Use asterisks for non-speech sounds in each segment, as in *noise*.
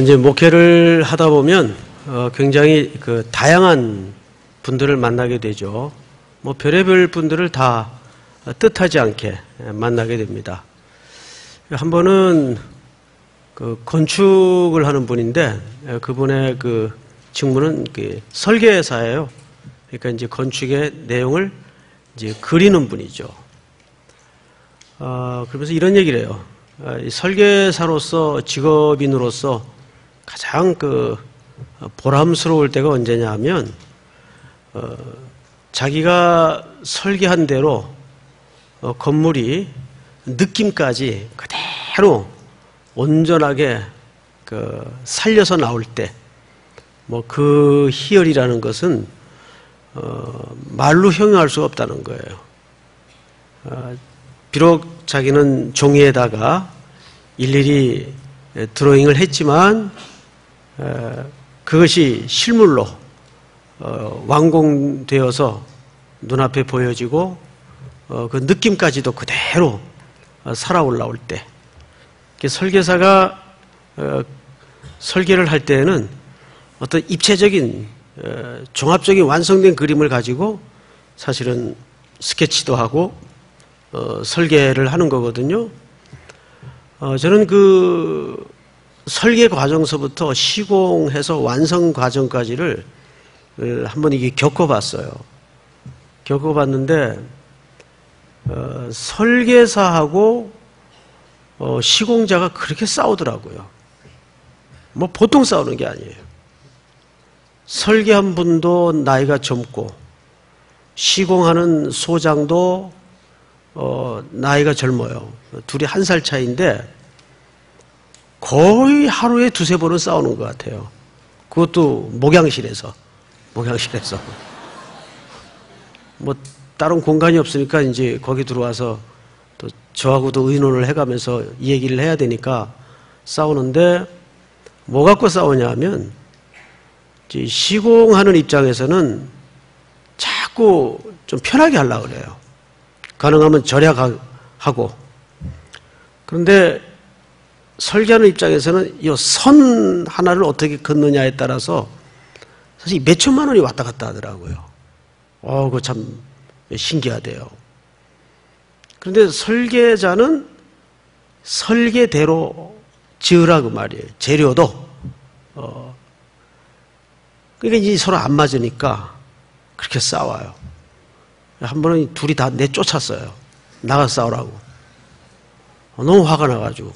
이제 목회를 하다 보면 어, 굉장히 그 다양한 분들을 만나게 되죠. 뭐 별의별 분들을 다 뜻하지 않게 만나게 됩니다. 한 번은 그 건축을 하는 분인데 그분의 그 직무는 그 설계사예요. 그러니까 이제 건축의 내용을 이제 그리는 분이죠. 어, 그러면서 이런 얘기를 해요. 어, 설계사로서 직업인으로서 가장 그 보람스러울 때가 언제냐 하면 어, 자기가 설계한 대로 어, 건물이 느낌까지 그대로 온전하게 그 살려서 나올 때 뭐 그 희열이라는 것은 어, 말로 형용할 수가 없다는 거예요. 어, 비록 자기는 종이에다가 일일이 드로잉을 했지만 어, 그것이 실물로 어, 완공되어서 눈앞에 보여지고 어, 그 느낌까지도 그대로 살아 올라올 때 설계사가 설계를 할 때에는 어떤 입체적인 종합적인 완성된 그림을 가지고 사실은 스케치도 하고 설계를 하는 거거든요. 저는 그 설계 과정서부터 시공해서 완성 과정까지를 한번 이게 겪어봤어요. 겪어봤는데 어, 설계사하고 어, 시공자가 그렇게 싸우더라고요. 뭐 보통 싸우는 게 아니에요. 설계한 분도 나이가 젊고 시공하는 소장도 어, 나이가 젊어요. 둘이 한 살 차이인데 거의 하루에 두세 번은 싸우는 것 같아요. 그것도 목양실에서. 목양실에서. 뭐, 다른 공간이 없으니까 이제 거기 들어와서 또 저하고도 의논을 해가면서 이 얘기를 해야 되니까 싸우는데 뭐 갖고 싸우냐 하면 시공하는 입장에서는 자꾸 좀 편하게 하려고 그래요. 가능하면 절약하고. 그런데 설계하는 입장에서는 이 선 하나를 어떻게 긋느냐에 따라서 사실 몇 천만 원이 왔다 갔다 하더라고요. 어, 그거 참 신기하대요. 그런데 설계자는 설계대로 지으라고 말이에요. 재료도. 어. 그러니까 이제 서로 안 맞으니까 그렇게 싸워요. 한 번은 둘이 다 내쫓았어요. 나가 싸우라고. 어, 너무 화가 나가지고.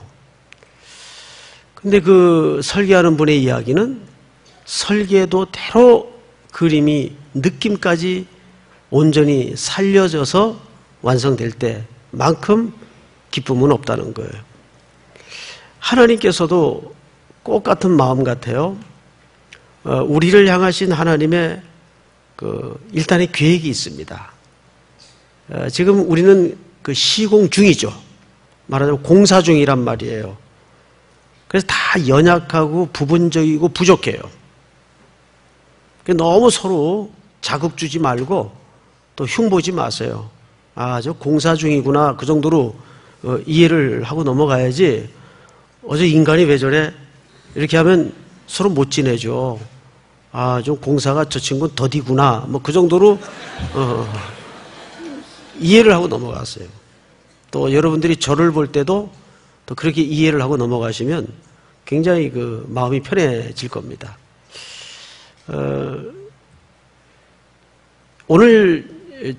근데 그 설계하는 분의 이야기는 설계도 대로 그림이 느낌까지 온전히 살려져서 완성될 때만큼 기쁨은 없다는 거예요. 하나님께서도 꼭 같은 마음 같아요. 어, 우리를 향하신 하나님의 그 일단의 계획이 있습니다. 어, 지금 우리는 그 시공 중이죠. 말하자면 공사 중이란 말이에요. 그래서 다 연약하고 부분적이고 부족해요. 너무 서로 자극 주지 말고 또 흉보지 마세요. 아, 저 공사 중이구나. 그 정도로 어, 이해를 하고 넘어가야지. 어제 인간이 왜 저래? 이렇게 하면 서로 못 지내죠. 아, 좀 공사가 저 친구는 더디구나. 뭐 그 정도로 어, 이해를 하고 넘어갔어요. 또 여러분들이 저를 볼 때도 또 그렇게 이해를 하고 넘어가시면 굉장히 그 마음이 편해질 겁니다. 어, 오늘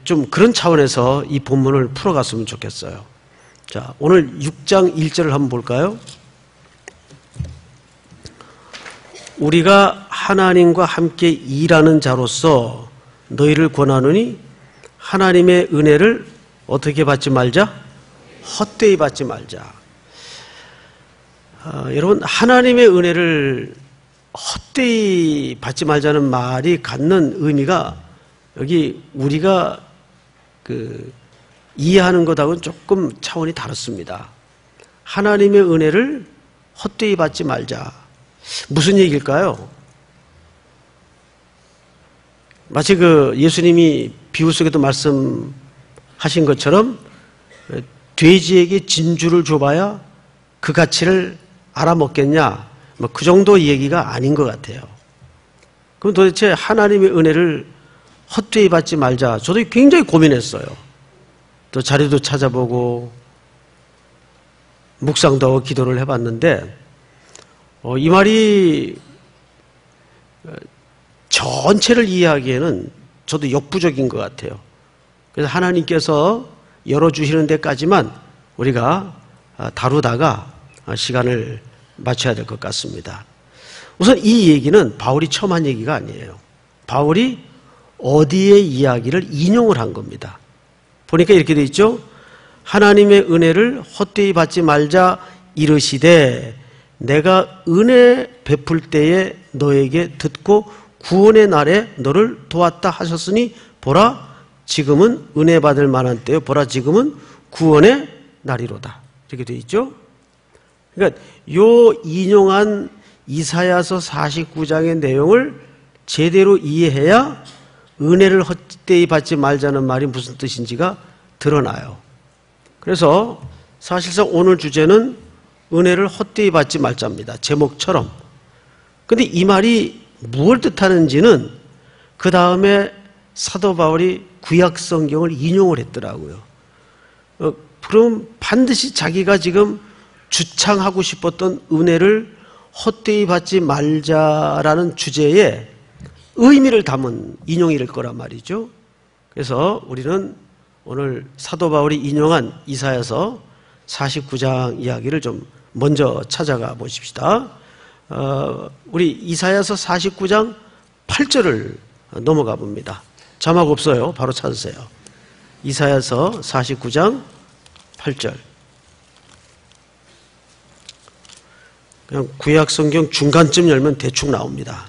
좀 그런 차원에서 이 본문을 풀어갔으면 좋겠어요. 자, 오늘 6장 1절을 한번 볼까요? 우리가 하나님과 함께 일하는 자로서 너희를 권하노니 하나님의 은혜를 어떻게 받지 말자? 헛되이 받지 말자. 어, 여러분 하나님의 은혜를 헛되이 받지 말자는 말이 갖는 의미가 여기 우리가 그 이해하는 것하고는 조금 차원이 다릅니다. 하나님의 은혜를 헛되이 받지 말자. 무슨 얘기일까요? 마치 그 예수님이 비유 속에도 말씀하신 것처럼 돼지에게 진주를 줘봐야 그 가치를 알아먹겠냐? 뭐 그 정도 얘기가 아닌 것 같아요. 그럼 도대체 하나님의 은혜를 헛되이 받지 말자. 저도 굉장히 고민했어요. 또 자료도 찾아보고 묵상도 하고 기도를 해봤는데 어, 이 말이 어, 전체를 이해하기에는 저도 역부족인 것 같아요. 그래서 하나님께서 열어주시는 데까지만 우리가 아, 다루다가 시간을 맞춰야 될 것 같습니다. 우선 이 얘기는 바울이 처음 한 얘기가 아니에요. 바울이 어디의 이야기를 인용을 한 겁니다. 보니까 이렇게 돼 있죠. 하나님의 은혜를 헛되이 받지 말자 이르시되 내가 은혜 베풀 때에 너에게 듣고 구원의 날에 너를 도왔다 하셨으니 보라 지금은 은혜 받을 만한 때요 보라 지금은 구원의 날이로다 이렇게 되어 있죠. 그러니까 요 인용한 이사야서 49장의 내용을 제대로 이해해야 은혜를 헛되이 받지 말자는 말이 무슨 뜻인지가 드러나요. 그래서 사실상 오늘 주제는 은혜를 헛되이 받지 말자입니다. 제목처럼. 근데 이 말이 무엇을 뜻하는지는 그 다음에 사도 바울이 구약 성경을 인용을 했더라고요. 어, 그럼 반드시 자기가 지금 주창하고 싶었던 은혜를 헛되이 받지 말자라는 주제에 의미를 담은 인용일 거란 말이죠. 그래서 우리는 오늘 사도 바울이 인용한 이사에서 49장 이야기를 좀 먼저 찾아가 보십시다. 어, 우리 이사야서 49장 8절을 넘어가 봅니다. 자막 없어요. 바로 찾으세요. 이사야서 49장 8절. 그냥 구약 성경 중간쯤 열면 대충 나옵니다.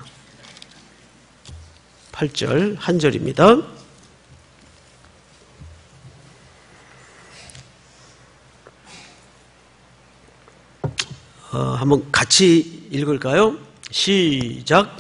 8절 한 절입니다. 어, 한번 같이 읽을까요? 시작.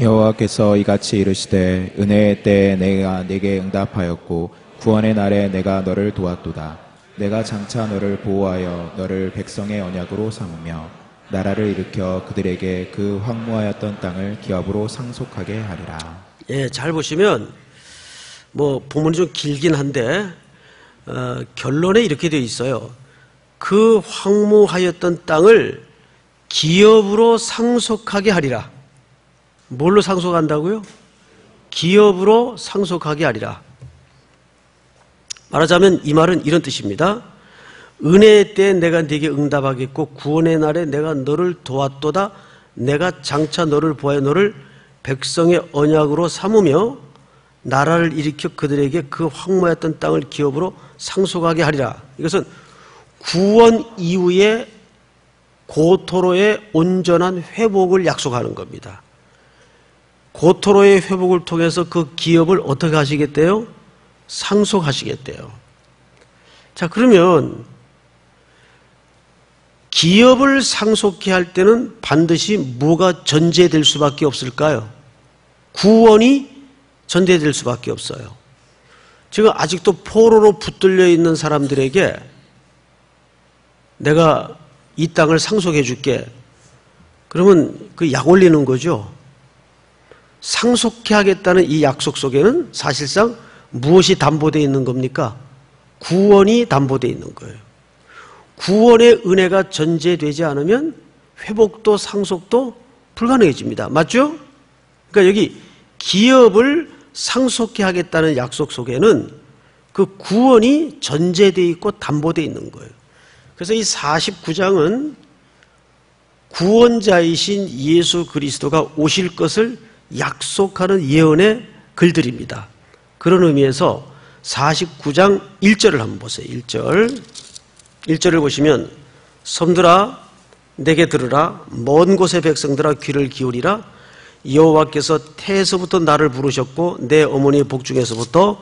여호와께서 이같이 이르시되 은혜의 때에 내가 네게 응답하였고 구원의 날에 내가 너를 도왔도다. 내가 장차 너를 보호하여 너를 백성의 언약으로 삼으며 나라를 일으켜 그들에게 그 황무하였던 땅을 기업으로 상속하게 하리라. 예, 잘 보시면 뭐 본문이 좀 길긴 한데 어, 결론에 이렇게 되어 있어요. 그 황무하였던 땅을 기업으로 상속하게 하리라. 뭘로 상속한다고요? 기업으로 상속하게 하리라. 말하자면 이 말은 이런 뜻입니다. 은혜의 때에 내가 네게 응답하겠고 구원의 날에 내가 너를 도왔도다. 내가 장차 너를 보아 너를 백성의 언약으로 삼으며 나라를 일으켜 그들에게 그 황무했던 땅을 기업으로 상속하게 하리라. 이것은 구원 이후에 고토로의 온전한 회복을 약속하는 겁니다. 고토로의 회복을 통해서 그 기업을 어떻게 하시겠대요? 상속하시겠대요. 자, 그러면 기업을 상속해 할 때는 반드시 뭐가 전제될 수밖에 없을까요? 구원이 전제될 수밖에 없어요. 지금 아직도 포로로 붙들려 있는 사람들에게 내가 이 땅을 상속해 줄게. 그러면 그 약 올리는 거죠. 상속해 하겠다는 이 약속 속에는 사실상 무엇이 담보되어 있는 겁니까? 구원이 담보되어 있는 거예요. 구원의 은혜가 전제되지 않으면 회복도 상속도 불가능해집니다. 맞죠? 그러니까 여기 기업을 상속해 하겠다는 약속 속에는 그 구원이 전제되어 있고 담보되어 있는 거예요. 그래서 이 49장은 구원자이신 예수 그리스도가 오실 것을 약속하는 예언의 글들입니다. 그런 의미에서 49장 1절을 한번 보세요. 1절. 1절을 보시면 섬들아 내게 들으라. 먼 곳의 백성들아 귀를 기울이라. 여호와께서 태에서부터 나를 부르셨고 내 어머니의 복중에서부터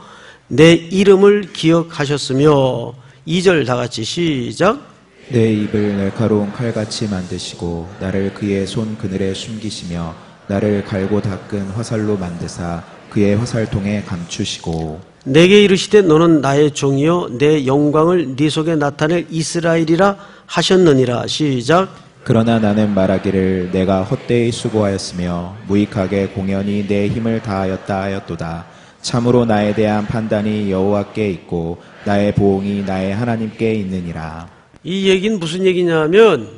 내 이름을 기억하셨으며 2절 다 같이 시작. 내 입을 날카로운 칼같이 만드시고 나를 그의 손 그늘에 숨기시며 나를 갈고 닦은 화살로 만드사 그의 화살통에 감추시고 내게 이르시되 너는 나의 종이요 내 영광을 네 속에 나타낼 이스라엘이라 하셨느니라 시작 그러나 나는 말하기를 내가 헛되이 수고하였으며 무익하게 공연히 내 힘을 다하였다 하였도다. 참으로 나에 대한 판단이 여호와께 있고 나의 보응이 나의 하나님께 있느니라. 이 얘기는 무슨 얘기냐면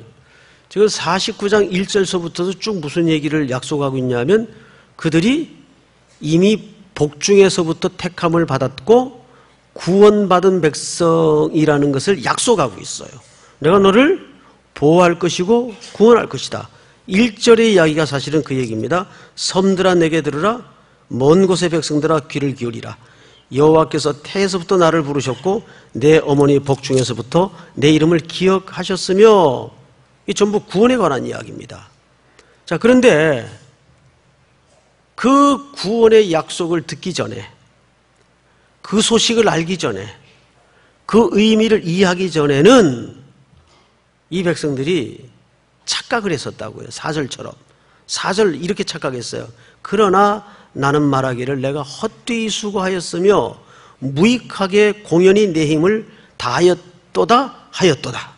지금 49장 1절서부터도 쭉 무슨 얘기를 약속하고 있냐면 그들이 이미 복중에서부터 택함을 받았고 구원받은 백성이라는 것을 약속하고 있어요. 내가 너를 보호할 것이고 구원할 것이다. 1절의 이야기가 사실은 그 얘기입니다. 섬들아 내게 들으라 먼 곳의 백성들아 귀를 기울이라. 여호와께서 태에서부터 나를 부르셨고 내 어머니 복중에서부터 내 이름을 기억하셨으며 이 전부 구원에 관한 이야기입니다. 자, 그런데 그 구원의 약속을 듣기 전에 그 소식을 알기 전에 그 의미를 이해하기 전에는 이 백성들이 착각을 했었다고요. 사절처럼. 사절 이렇게 착각했어요. 그러나 나는 말하기를 내가 헛되이 수고하였으며 무익하게 공연히 내 힘을 다하였도다 하였도다.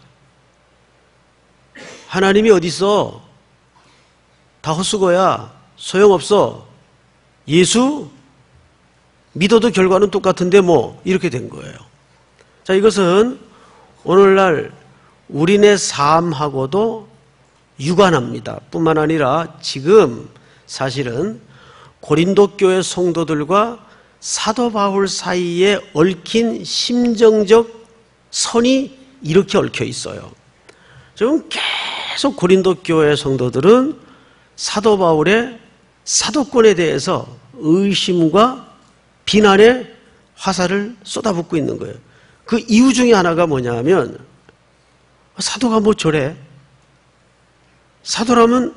하나님이 어디서 다 헛수고야 소용없어. 예수 믿어도 결과는 똑같은데 뭐 이렇게 된 거예요. 자 이것은 오늘날 우리네 삶하고도 유관합니다. 뿐만 아니라 지금 사실은 고린도 교회 성도들과 사도 바울 사이에 얽힌 심정적 선이 이렇게 얽혀 있어요. 지금 계속 고린도 교회 성도들은 사도 바울의 사도권에 대해서 의심과 비난의 화살을 쏟아붓고 있는 거예요. 그 이유 중에 하나가 뭐냐면 사도가 뭐 저래? 사도라면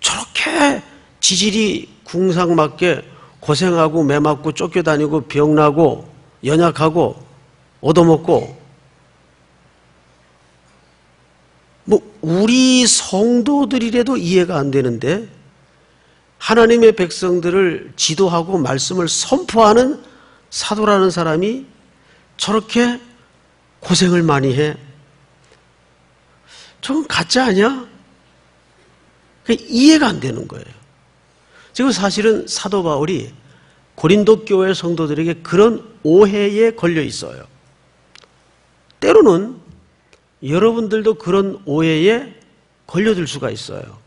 저렇게 지질이 궁상맞게 고생하고 매맞고 쫓겨다니고 병나고 연약하고 얻어먹고 뭐 우리 성도들이라도 이해가 안 되는데 하나님의 백성들을 지도하고 말씀을 선포하는 사도라는 사람이 저렇게 고생을 많이 해. 저건 가짜 아니야? 이해가 안 되는 거예요. 지금 사실은 사도 바울이 고린도 교회 성도들에게 그런 오해에 걸려 있어요. 때로는 여러분들도 그런 오해에 걸려들 수가 있어요.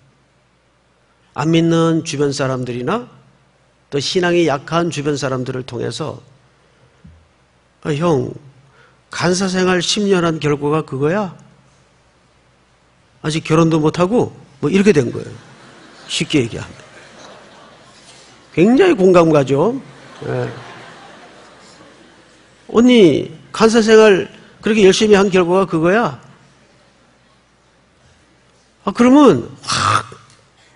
안 믿는 주변 사람들이나 또 신앙이 약한 주변 사람들을 통해서 아, 형 간사 생활 10년 한 결과가 그거야? 아직 결혼도 못하고 뭐 이렇게 된 거예요. 쉽게 얘기하면. 굉장히 공감 가죠. 예. 언니 간사 생활 그렇게 열심히 한 결과가 그거야? 아 그러면 확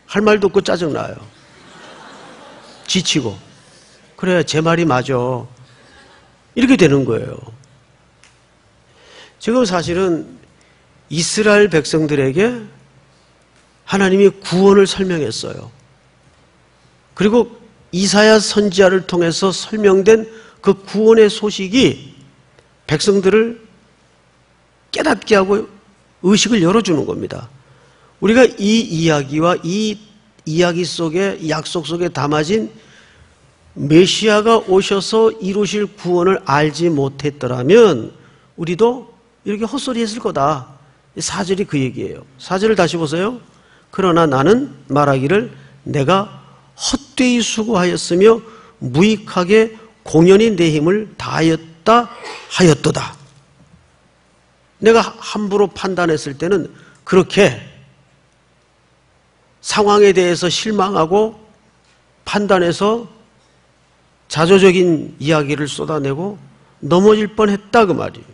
할 말도 없고 짜증나요. 지치고 그래 제 말이 맞아. 이렇게 되는 거예요. 지금 사실은 이스라엘 백성들에게 하나님이 구원을 설명했어요. 그리고 이사야 선지자를 통해서 설명된 그 구원의 소식이 백성들을 깨닫게 하고 의식을 열어주는 겁니다. 우리가 이 이야기와 이 이야기 속에 약속 속에 담아진 메시아가 오셔서 이루실 구원을 알지 못했더라면 우리도 이렇게 헛소리 했을 거다. 사절이 그 얘기예요. 사절을 다시 보세요. 그러나 나는 말하기를 내가 헛되이 수고하였으며 무익하게 공연히 내 힘을 다하였다 하였도다. 내가 함부로 판단했을 때는 그렇게 상황에 대해서 실망하고 판단해서 자조적인 이야기를 쏟아내고 넘어질 뻔했다 그 말이에요.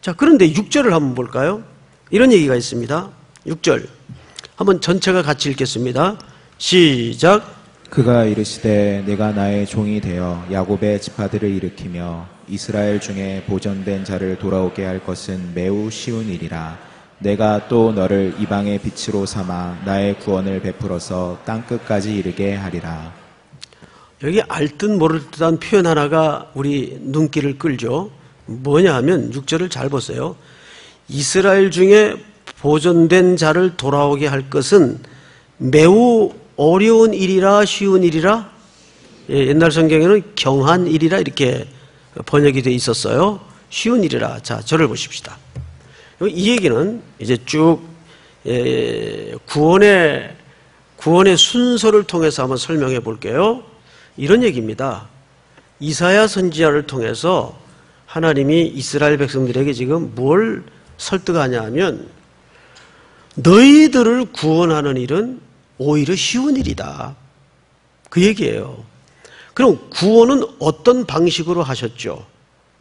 자, 그런데 6절을 한번 볼까요? 이런 얘기가 있습니다. 6절. 한번 전체가 같이 읽겠습니다. 시작. 그가 이르시되 내가 나의 종이 되어 야곱의 지파들을 일으키며 이스라엘 중에 보존된 자를 돌아오게 할 것은 매우 쉬운 일이라 내가 또 너를 이방의 빛으로 삼아 나의 구원을 베풀어서 땅 끝까지 이르게 하리라. 여기 알듯 모를 듯한 표현 하나가 우리 눈길을 끌죠. 뭐냐 하면 6절을 잘 보세요. 이스라엘 중에 보존된 자를 돌아오게 할 것은 매우 어려운 일이라 쉬운 일이라 예, 옛날 성경에는 경한 일이라 이렇게 번역이 돼 있었어요. 쉬운 일이라. 자, 저를 보십시다. 이 얘기는 이제 쭉 예, 구원의 구원의 순서를 통해서 한번 설명해 볼게요. 이런 얘기입니다. 이사야 선지자를 통해서 하나님이 이스라엘 백성들에게 지금 뭘 설득하냐 하면 너희들을 구원하는 일은 오히려 쉬운 일이다. 그 얘기예요. 그럼 구원은 어떤 방식으로 하셨죠?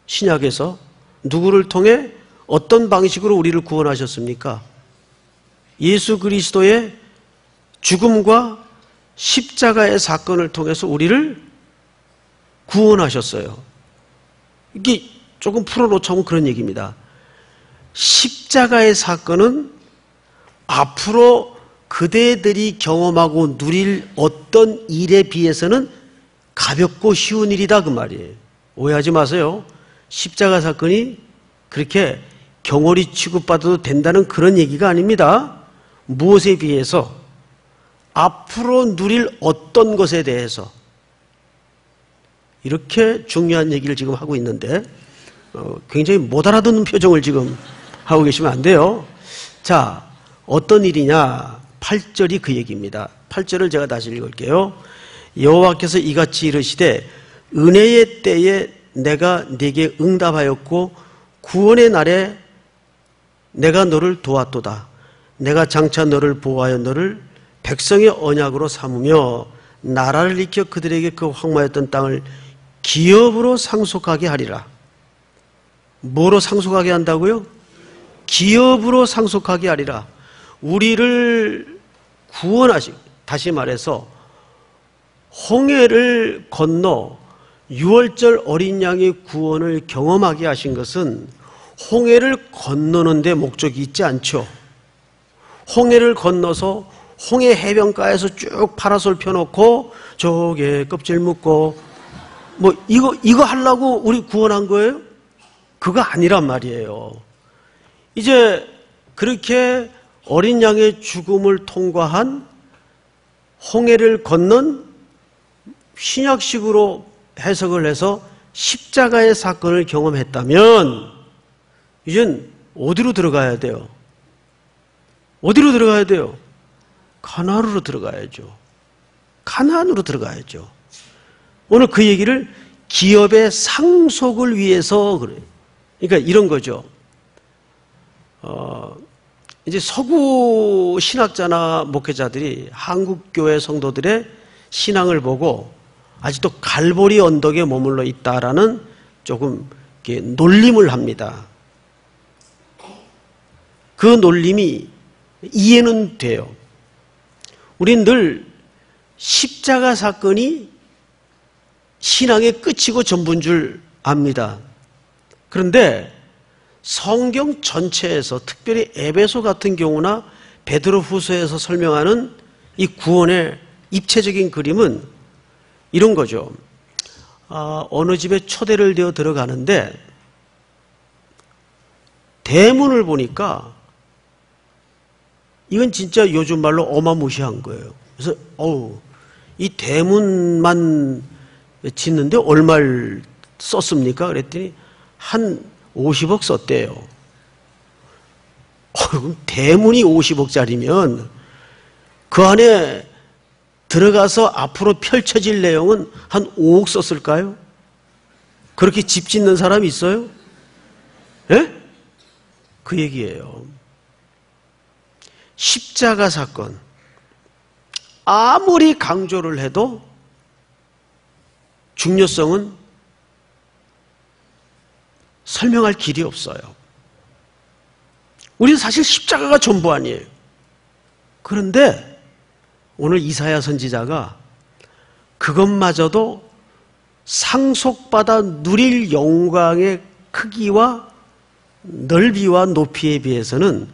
신약에서 누구를 통해 어떤 방식으로 우리를 구원하셨습니까? 예수 그리스도의 죽음과 십자가의 사건을 통해서 우리를 구원하셨어요. 이게 조금 풀어놓자면 그런 얘기입니다. 십자가의 사건은 앞으로 그대들이 경험하고 누릴 어떤 일에 비해서는 가볍고 쉬운 일이다 그 말이에요. 오해하지 마세요. 십자가 사건이 그렇게 경월이 취급받아도 된다는 그런 얘기가 아닙니다. 무엇에 비해서 앞으로 누릴 어떤 것에 대해서 이렇게 중요한 얘기를 지금 하고 있는데 어, 굉장히 못 알아듣는 표정을 지금 하고 계시면 안 돼요. 자, 어떤 일이냐? 8절이 그 얘기입니다. 8절을 제가 다시 읽을게요. 여호와께서 이같이 이르시되 은혜의 때에 내가 네게 응답하였고 구원의 날에 내가 너를 도왔도다. 내가 장차 너를 보호하여 너를 백성의 언약으로 삼으며 나라를 익혀 그들에게 그 황마였던 땅을 기업으로 상속하게 하리라. 뭐로 상속하게 한다고요? 기업으로 상속하게 하리라. 우리를 구원하시, 다시 말해서 홍해를 건너 6월절 어린 양의 구원을 경험하게 하신 것은 홍해를 건너는 데 목적이 있지 않죠. 홍해를 건너서 홍해 해변가에서 쭉 파라솔 펴놓고 저게 껍질 묶고 뭐 이거 이거 하려고 우리 구원한 거예요? 그거 아니란 말이에요. 이제 그렇게 어린 양의 죽음을 통과한 홍해를 건넌 신약식으로 해석을 해서 십자가의 사건을 경험했다면 이젠 어디로 들어가야 돼요? 어디로 들어가야 돼요? 가나안으로 들어가야죠. 가나안으로 들어가야죠. 오늘 그 얘기를 기업의 상속을 위해서 그래요. 그러니까 이런 거죠. 어, 이제 서구 신학자나 목회자들이 한국 교회 성도들의 신앙을 보고 아직도 갈보리 언덕에 머물러 있다라는 조금 놀림을 합니다. 그 놀림이 이해는 돼요. 우린 늘 십자가 사건이 신앙의 끝이고 전부인 줄 압니다. 그런데 성경 전체에서 특별히 에베소 같은 경우나 베드로 후서에서 설명하는 이 구원의 입체적인 그림은 이런 거죠. 아, 어느 집에 초대를 되어 들어가는데 대문을 보니까 이건 진짜 요즘 말로 어마무시한 거예요. 그래서 어우 이 대문만 짓는데 얼마를 썼습니까? 그랬더니 한 50억 썼대요. 어, 그럼 대문이 50억짜리면 그 안에 들어가서 앞으로 펼쳐질 내용은 한 5억 썼을까요? 그렇게 집 짓는 사람 있어요? 예? 그 얘기예요. 십자가 사건. 아무리 강조를 해도 중요성은 설명할 길이 없어요. 우리는 사실 십자가가 전부 아니에요. 그런데 오늘 이사야 선지자가 그것마저도 상속받아 누릴 영광의 크기와 넓이와 높이에 비해서는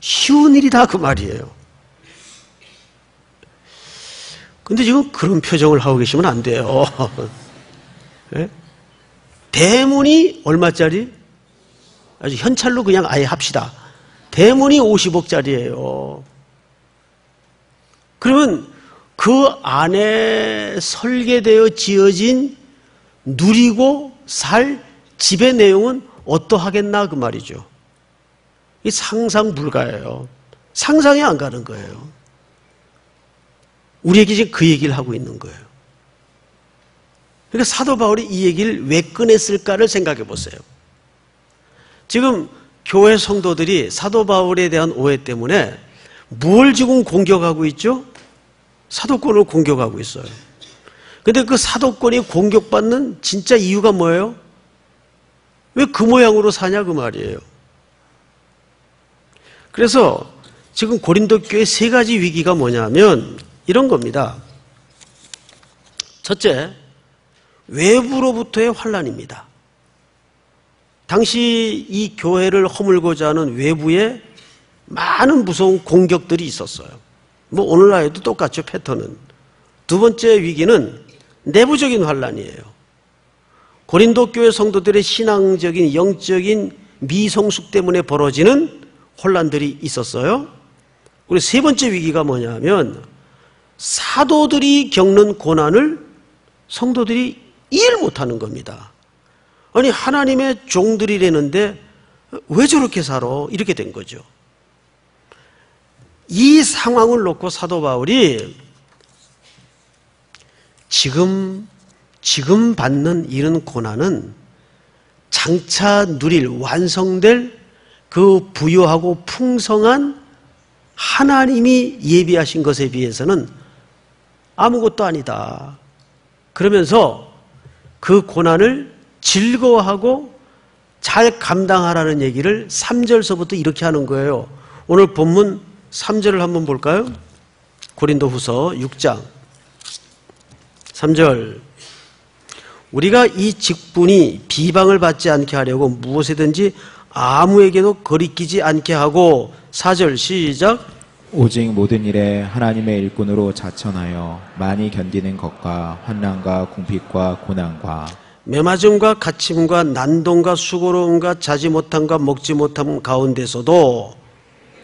쉬운 일이다 그 말이에요. 근데 지금 그런 표정을 하고 계시면 안 돼요. 네? *laughs* 대문이 얼마짜리? 아주 현찰로 그냥 아예 합시다. 대문이 50억짜리예요. 그러면 그 안에 설계되어 지어진 누리고 살 집의 내용은 어떠하겠나 그 말이죠. 이 상상 불가예요. 상상이 안 가는 거예요. 우리에게 지금 그 얘기를 하고 있는 거예요. 그러니까 사도 바울이 이 얘기를 왜 꺼냈을까를 생각해 보세요. 지금 교회 성도들이 사도 바울에 대한 오해 때문에 뭘 지금 공격하고 있죠? 사도권을 공격하고 있어요. 근데 그 사도권이 공격받는 진짜 이유가 뭐예요? 왜 그 모양으로 사냐 그 말이에요. 그래서 지금 고린도 교회 세 가지 위기가 뭐냐면 이런 겁니다. 첫째, 외부로부터의 환란입니다. 당시 이 교회를 허물고자 하는 외부에 많은 무서운 공격들이 있었어요. 뭐 오늘날에도 똑같죠 패턴은. 두 번째 위기는 내부적인 환란이에요. 고린도 교회 성도들의 신앙적인 영적인 미성숙 때문에 벌어지는 혼란들이 있었어요. 그리고 세 번째 위기가 뭐냐면 사도들이 겪는 고난을 성도들이 이해를 못하는 겁니다. 아니 하나님의 종들이라는데 왜 저렇게 살아? 이렇게 된 거죠. 이 상황을 놓고 사도 바울이 지금 지금 받는 이런 고난은 장차 누릴 완성될 그 부유하고 풍성한 하나님이 예비하신 것에 비해서는 아무것도 아니다. 그러면서 그 고난을 즐거워하고 잘 감당하라는 얘기를 3절서부터 이렇게 하는 거예요. 오늘 본문 3절을 한번 볼까요? 고린도 후서 6장 3절 우리가 이 직분이 비방을 받지 않게 하려고 무엇이든지 아무에게도 거리끼지 않게 하고 4절 시작. 오직 모든 일에 하나님의 일꾼으로 자천하여 많이 견디는 것과 환난과 궁핍과 고난과 매맞음과 갇힘과 난동과 수고로움과 자지 못함과 먹지 못함 가운데서도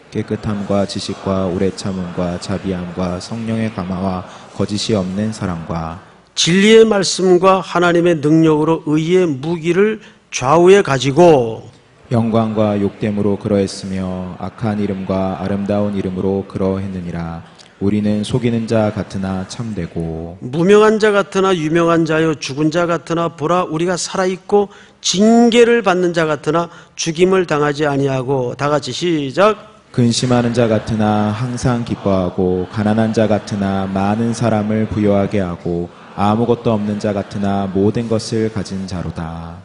깨끗함과 지식과 오래 참음과 자비함과 성령의 감화와 거짓이 없는 사랑과 진리의 말씀과 하나님의 능력으로 의의 무기를 좌우에 가지고 영광과 욕됨으로 그러했으며 악한 이름과 아름다운 이름으로 그러했느니라 우리는 속이는 자 같으나 참되고 무명한 자 같으나 유명한 자요 죽은 자 같으나 보라 우리가 살아 있고 징계를 받는 자 같으나 죽임을 당하지 아니하고 다 같이 시작 근심하는 자 같으나 항상 기뻐하고 가난한 자 같으나 많은 사람을 부여하게 하고 아무것도 없는 자 같으나 모든 것을 가진 자로다.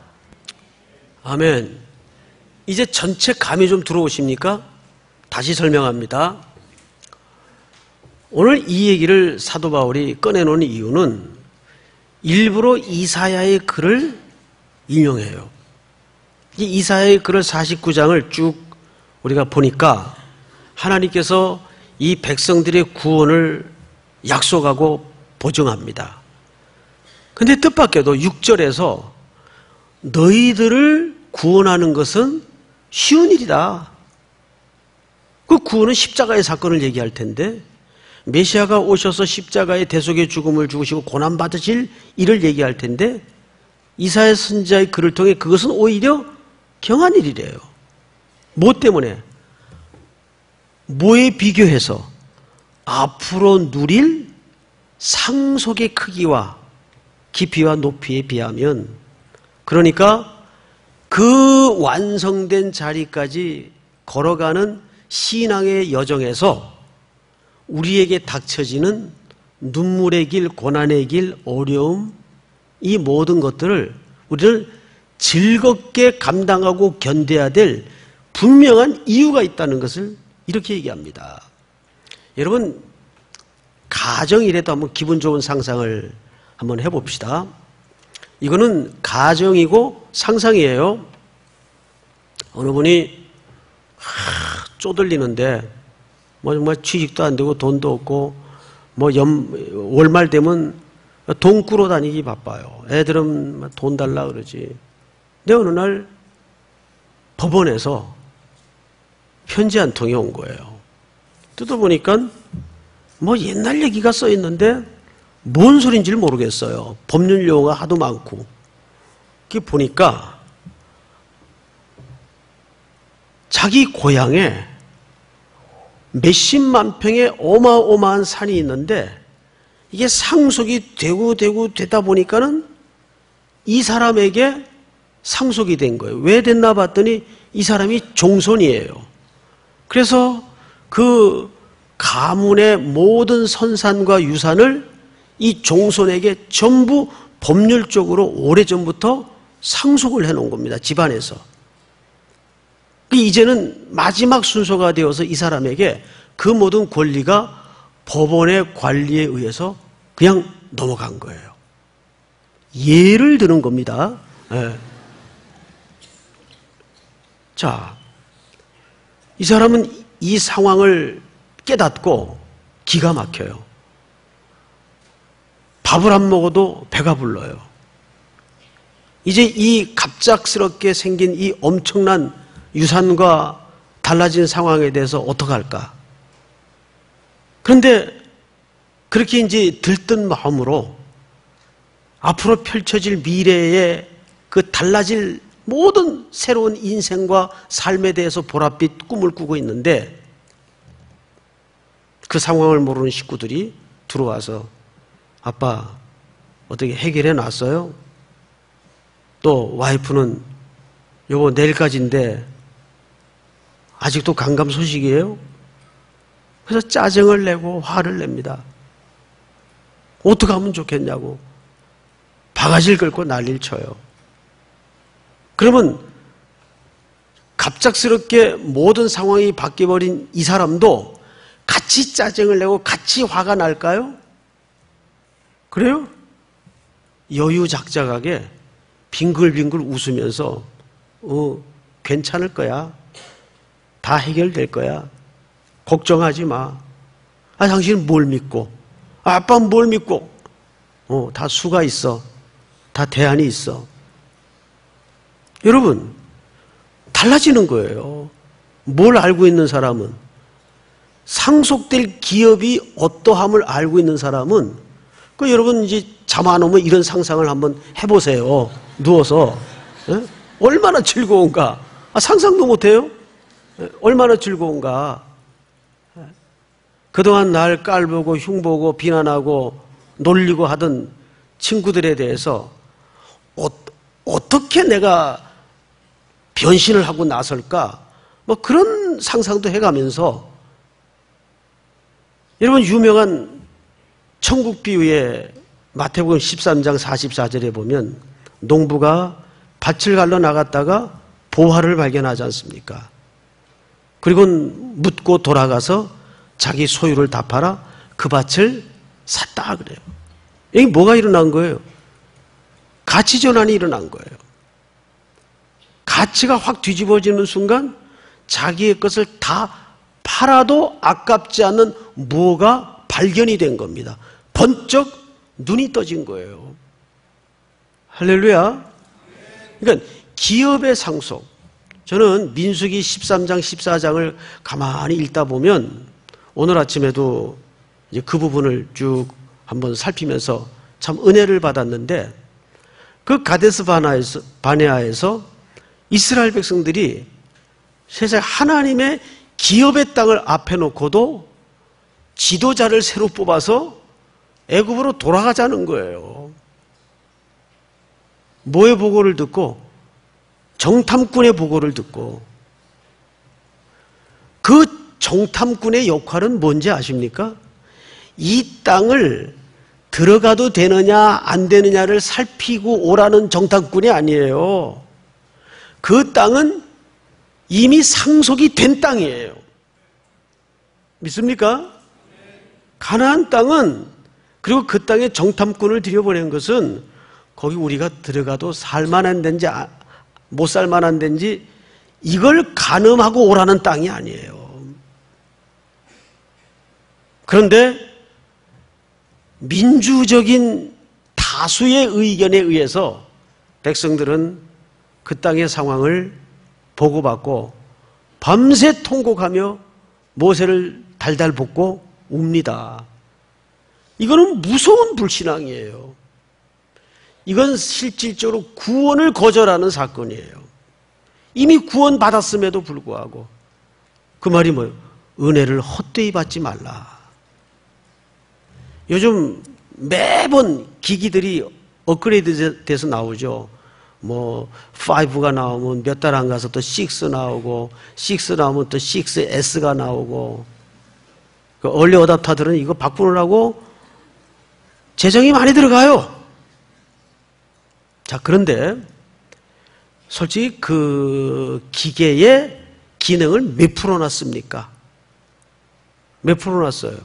아멘. 이제 전체 감이 좀 들어오십니까? 다시 설명합니다. 오늘 이 얘기를 사도 바울이 꺼내놓은 이유는 일부러 이사야의 글을 인용해요. 이 이사야의 글을 49장을 쭉 우리가 보니까 하나님께서 이 백성들의 구원을 약속하고 보증합니다. 근데 뜻밖에도 6절에서 너희들을 구원하는 것은 쉬운 일이다. 그 구원은 십자가의 사건을 얘기할 텐데 메시아가 오셔서 십자가의 대속의 죽음을 죽으시고 고난 받으실 일을 얘기할 텐데 이사야 선지자의 글을 통해 그것은 오히려 경한 일이래요. 뭐 때문에? 뭐에 비교해서 앞으로 누릴 상속의 크기와 깊이와 높이에 비하면 그러니까 그 완성된 자리까지 걸어가는 신앙의 여정에서 우리에게 닥쳐지는 눈물의 길, 고난의 길, 어려움, 이 모든 것들을 우리는 즐겁게 감당하고 견뎌야 될 분명한 이유가 있다는 것을 이렇게 얘기합니다. 여러분, 가정이라도 한번 기분 좋은 상상을 한번 해봅시다. 이거는 가정이고 상상이에요. 어느 분이 하, 쪼들리는데 뭐 정말 취직도 안 되고 돈도 없고 뭐 연, 월말 되면 돈 꾸러 다니기 바빠요. 애들은 돈 달라 그러지. 근데 어느 날 법원에서 편지 한 통이 온 거예요. 뜯어보니까 뭐 옛날 얘기가 써 있는데 뭔 소린지를 모르겠어요. 법률 용어가 하도 많고. 그 보니까 자기 고향에 몇십만 평의 어마어마한 산이 있는데 이게 상속이 되고 되고 되다 보니까는 이 사람에게 상속이 된 거예요. 왜 됐나 봤더니 이 사람이 종손이에요. 그래서 그 가문의 모든 선산과 유산을 이 종손에게 전부 법률적으로 오래전부터 상속을 해놓은 겁니다. 집안에서. 그 이제는 마지막 순서가 되어서 이 사람에게 그 모든 권리가 법원의 관리에 의해서 그냥 넘어간 거예요. 예를 드는 겁니다. 네. 자, 이 사람은 이 상황을 깨닫고 기가 막혀요. 밥을 안 먹어도 배가 불러요. 이제 이 갑작스럽게 생긴 이 엄청난 유산과 달라진 상황에 대해서 어떡할까? 그런데 그렇게 이제 들뜬 마음으로 앞으로 펼쳐질 미래에 그 달라질 모든 새로운 인생과 삶에 대해서 보랏빛 꿈을 꾸고 있는데 그 상황을 모르는 식구들이 들어와서 아빠 어떻게 해결해 놨어요? 또 와이프는 요거 내일까지인데 아직도 강감 소식이에요? 그래서 짜증을 내고 화를 냅니다. 어떻게 하면 좋겠냐고. 바가지를 긁고 난리를 쳐요. 그러면 갑작스럽게 모든 상황이 바뀌어버린 이 사람도 같이 짜증을 내고 같이 화가 날까요? 그래요? 여유작작하게 빙글빙글 웃으면서 어, 괜찮을 거야. 다 해결될 거야. 걱정하지 마. 아, 당신은 뭘 믿고? 아, 아빠는 뭘 믿고? 어, 다 수가 있어. 다 대안이 있어. 여러분, 달라지는 거예요. 뭘 알고 있는 사람은 상속될 기업이 어떠함을 알고 있는 사람은 그 여러분 이제 잠 안 오면 이런 상상을 한번 해보세요. 누워서 에? 얼마나 즐거운가? 아, 상상도 못해요. 에? 얼마나 즐거운가? 에? 그동안 날 깔보고 흉보고 비난하고 놀리고 하던 친구들에 대해서 어, 어떻게 내가 변신을 하고 나설까? 뭐 그런 상상도 해가면서 여러분 유명한 천국 비유의 마태복음 13장 44절에 보면 농부가 밭을 갈러 나갔다가 보화를 발견하지 않습니까? 그리고 묻고 돌아가서 자기 소유를 다 팔아 그 밭을 샀다 그래요. 여기 뭐가 일어난 거예요? 가치 전환이 일어난 거예요. 가치가 확 뒤집어지는 순간 자기의 것을 다 팔아도 아깝지 않는 무엇가 발견이 된 겁니다. 번쩍 눈이 떠진 거예요. 할렐루야. 그러니까 기업의 상속. 저는 민수기 13장, 14장을 가만히 읽다 보면 오늘 아침에도 이제 그 부분을 쭉 한번 살피면서 참 은혜를 받았는데 그 가데스 바나에서, 바네아에서 이스라엘 백성들이 세상 하나님의 기업의 땅을 앞에 놓고도 지도자를 새로 뽑아서 애굽으로 돌아가자는 거예요. 뭐의 보고를 듣고 정탐꾼의 보고를 듣고 그 정탐꾼의 역할은 뭔지 아십니까? 이 땅을 들어가도 되느냐 안 되느냐를 살피고 오라는 정탐꾼이 아니에요. 그 땅은 이미 상속이 된 땅이에요. 믿습니까? 가나안 땅은 그리고 그 땅에 정탐꾼을 들여보낸 것은 거기 우리가 들어가도 살만한 데인지 아, 못 살만한 데인지 이걸 가늠하고 오라는 땅이 아니에요. 그런데 민주적인 다수의 의견에 의해서 백성들은 그 땅의 상황을 보고받고 밤새 통곡하며 모세를 달달 볶고 웁니다. 이거는 무서운 불신앙이에요. 이건 실질적으로 구원을 거절하는 사건이에요. 이미 구원 받았음에도 불구하고 그 말이 뭐예요? 은혜를 헛되이 받지 말라. 요즘 매번 기기들이 업그레이드 돼서 나오죠. 뭐 5가 나오면 몇 달 안 가서 또 6 나오고 6 나오면 또 6S가 나오고 그 얼리 어답터들은 이거 바꾸느라고 재정이 많이 들어가요. 자, 그런데 솔직히 그 기계의 기능을 몇 프로 놨습니까? 몇 프로 놨어요?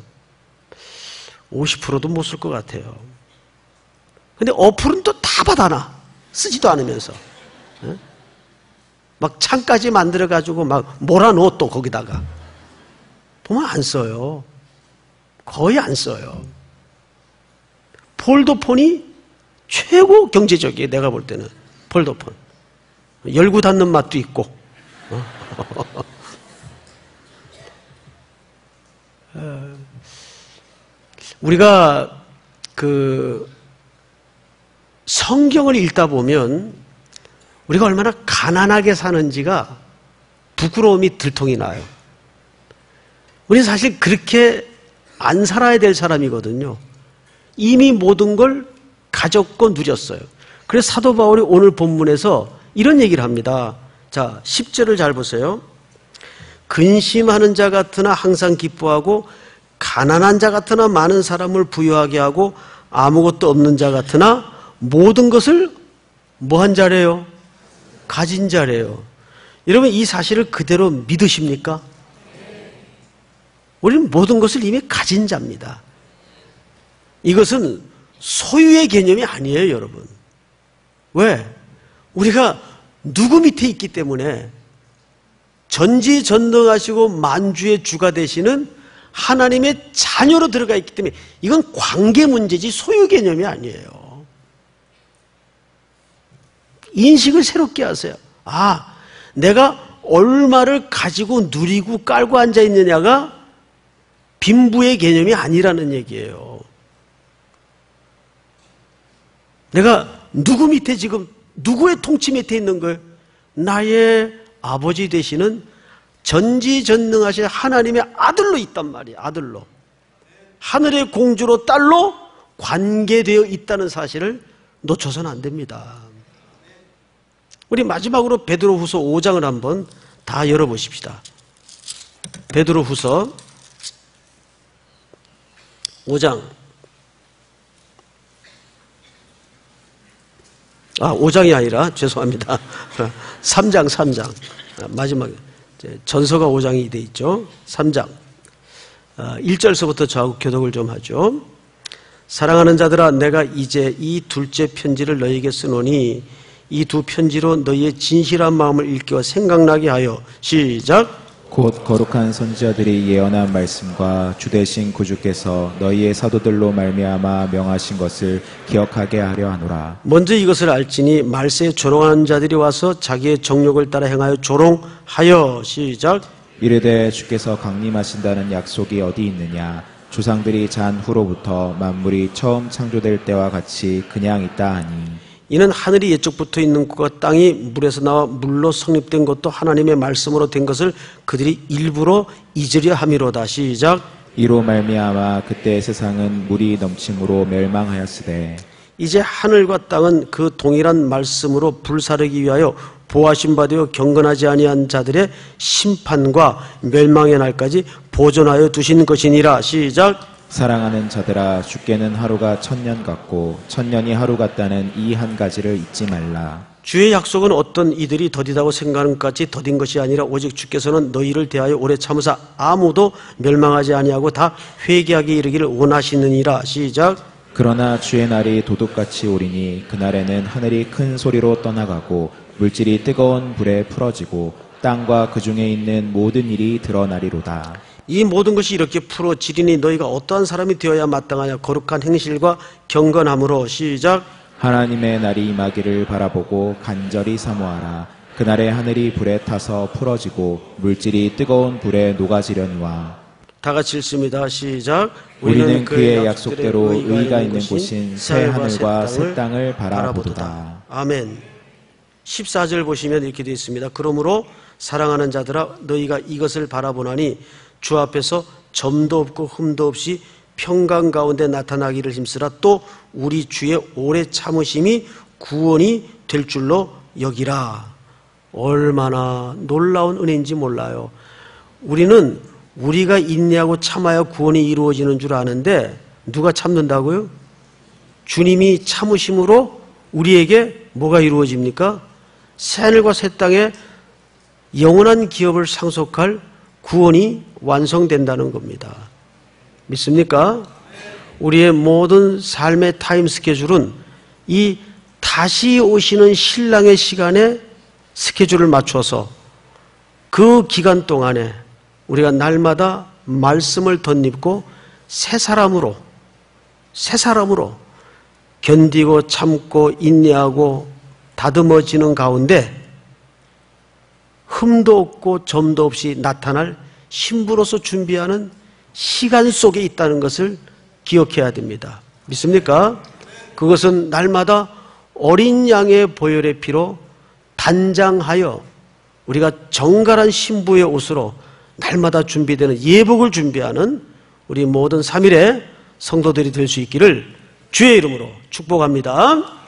50%도 못 쓸 것 같아요. 근데 어플은 또 다 받아놔. 쓰지도 않으면서. 예? 막 창까지 만들어가지고 막 몰아넣어 또 거기다가. 보면 안 써요. 거의 안 써요. 폴더폰이 최고 경제적이에요. 내가 볼 때는. 폴더폰. 열고 닫는 맛도 있고. 어. *laughs* 우리가 그 성경을 읽다 보면 우리가 얼마나 가난하게 사는지가 부끄러움이 들통이 나요. 우리는 사실 그렇게 안 살아야 될 사람이거든요. 이미 모든 걸 가졌고 누렸어요. 그래서 사도 바울이 오늘 본문에서 이런 얘기를 합니다. 자, 10절을 잘 보세요. 근심하는 자 같으나 항상 기뻐하고 가난한 자 같으나 많은 사람을 부유하게 하고 아무것도 없는 자 같으나 모든 것을 뭐한 자래요? 가진 자래요. 여러분 이 사실을 그대로 믿으십니까? 우리는 모든 것을 이미 가진 자입니다. 이것은 소유의 개념이 아니에요, 여러분. 왜? 우리가 누구 밑에 있기 때문에 전지전능하시고 만주의 주가 되시는 하나님의 자녀로 들어가 있기 때문에 이건 관계 문제지 소유 개념이 아니에요. 인식을 새롭게 하세요. 아, 내가 얼마를 가지고 누리고 깔고 앉아 있느냐가 빈부의 개념이 아니라는 얘기예요. 내가 누구 밑에 지금 누구의 통치 밑에 있는 거예요? 나의 아버지 되시는 전지전능하신 하나님의 아들로 있단 말이에요. 아들로. 하늘의 공주로 딸로 관계되어 있다는 사실을 놓쳐서는 안 됩니다. 우리 마지막으로 베드로 후서 5장을 한번 다 열어보십시다. 베드로 후서 5장 아 5장이 아니라 죄송합니다. *laughs* 3장 3장 마지막에 전서가 5장이 돼 있죠. 3장 1절서부터 어, 저하고 교독을 좀 하죠. 사랑하는 자들아 내가 이제 이 둘째 편지를 너희에게 쓰노니 이 두 편지로 너희의 진실한 마음을 읽기와 생각나게 하여 시작 곧 거룩한 선지자들이 예언한 말씀과 주대신 구주께서 너희의 사도들로 말미암아 명하신 것을 기억하게 하려 하노라. 먼저 이것을 알지니 말세에 조롱하는 자들이 와서 자기의 정욕을 따라 행하여 조롱하여. 시작. 이르되 주께서 강림하신다는 약속이 어디 있느냐? 조상들이 잔 후로부터 만물이 처음 창조될 때와 같이 그냥 있다 하니 이는 하늘이 예쪽부터 있는 것과 땅이 물에서 나와 물로 성립된 것도 하나님의 말씀으로 된 것을 그들이 일부러 잊으려 함이로다. 시작. 이로 말미암아 그때 세상은 물이 넘침으로 멸망하였으되 이제 하늘과 땅은 그 동일한 말씀으로 불사르기 위하여 보하신 바 되어 경건하지 아니한 자들의 심판과 멸망의 날까지 보존하여 두신 것이니라. 시작. 사랑하는 자들아 주께는 하루가 천년 같고 천년이 하루 같다는 이 한 가지를 잊지 말라. 주의 약속은 어떤 이들이 더디다고 생각하는 것까지 더딘 것이 아니라 오직 주께서는 너희를 대하여 오래 참으사 아무도 멸망하지 아니하고 다 회개하게 이르기를 원하시느니라. 시작. 그러나 주의 날이 도둑같이 오리니 그날에는 하늘이 큰 소리로 떠나가고 물질이 뜨거운 불에 풀어지고 땅과 그 중에 있는 모든 일이 드러나리로다. 이 모든 것이 이렇게 풀어지리니 너희가 어떠한 사람이 되어야 마땅하냐 거룩한 행실과 경건함으로 시작 하나님의 날이 임하기를 바라보고 간절히 사모하라 그날에 하늘이 불에 타서 풀어지고 물질이 뜨거운 불에 녹아지려니와 다 같이 읽습니다. 시작. 우리는 그의 약속대로 의가 있는 곳인 새 하늘과 새 땅을 바라보도다. 아멘. 14절 보시면 이렇게 되어 있습니다. 그러므로 사랑하는 자들아 너희가 이것을 바라보나니 주 앞에서 점도 없고 흠도 없이 평강 가운데 나타나기를 힘쓰라 또 우리 주의 오래 참으심이 구원이 될 줄로 여기라. 얼마나 놀라운 은혜인지 몰라요. 우리는 우리가 인내하고 참아야 구원이 이루어지는 줄 아는데 누가 참는다고요? 주님이 참으심으로 우리에게 뭐가 이루어집니까? 새하늘과 새 땅에 영원한 기업을 상속할 구원이 완성된다는 겁니다. 믿습니까? 우리의 모든 삶의 타임 스케줄은 이 다시 오시는 신랑의 시간에 스케줄을 맞춰서 그 기간 동안에 우리가 날마다 말씀을 덧입고 새 사람으로 새 사람으로 견디고 참고 인내하고 다듬어지는 가운데 흠도 없고 점도 없이 나타날 신부로서 준비하는 시간 속에 있다는 것을 기억해야 됩니다. 믿습니까? 그것은 날마다 어린 양의 보혈의 피로 단장하여 우리가 정갈한 신부의 옷으로 날마다 준비되는 예복을 준비하는 우리 모든 3일의 성도들이 될 수 있기를 주의 이름으로 축복합니다.